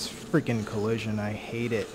This freaking collision, I hate it.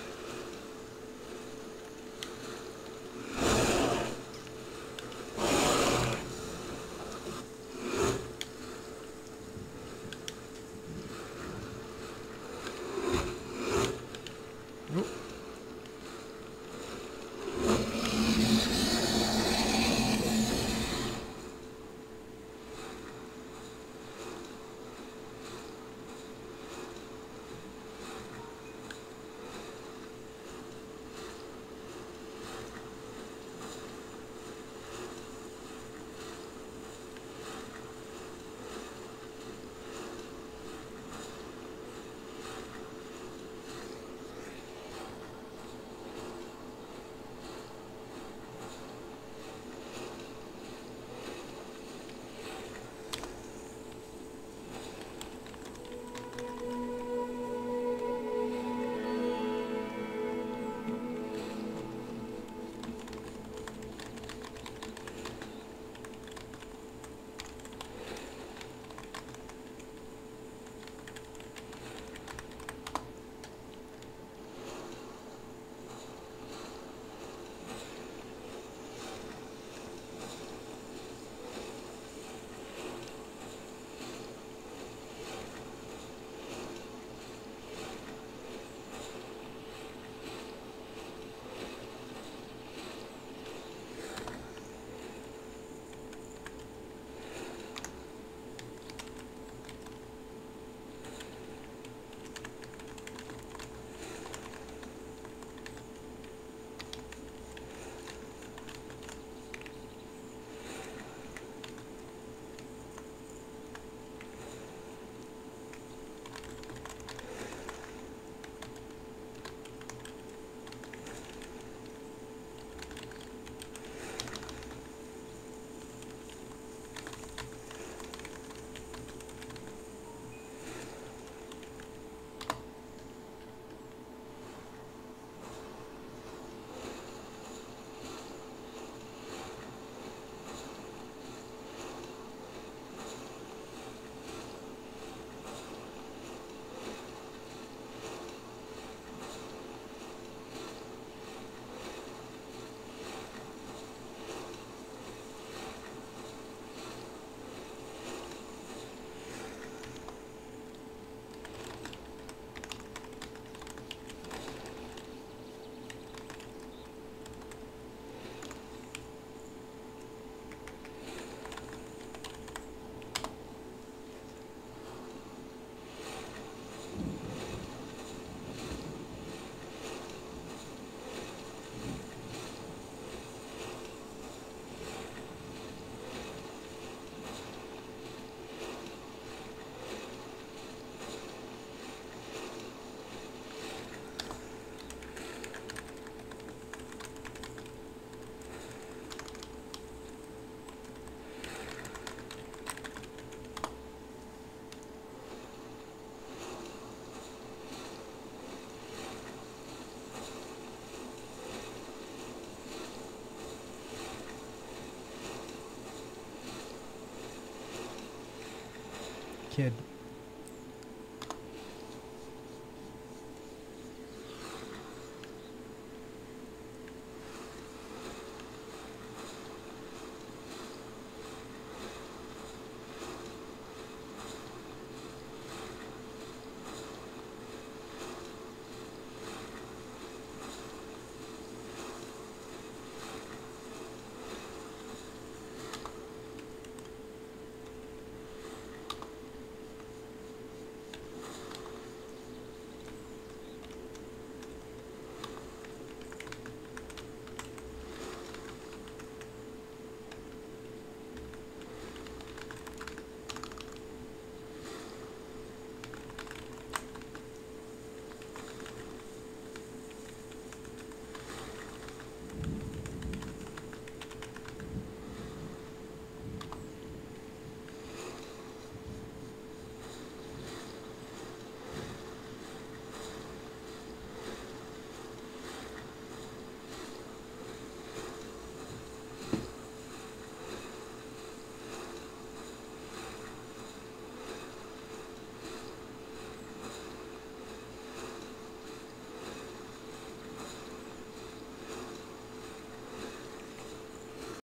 Kid.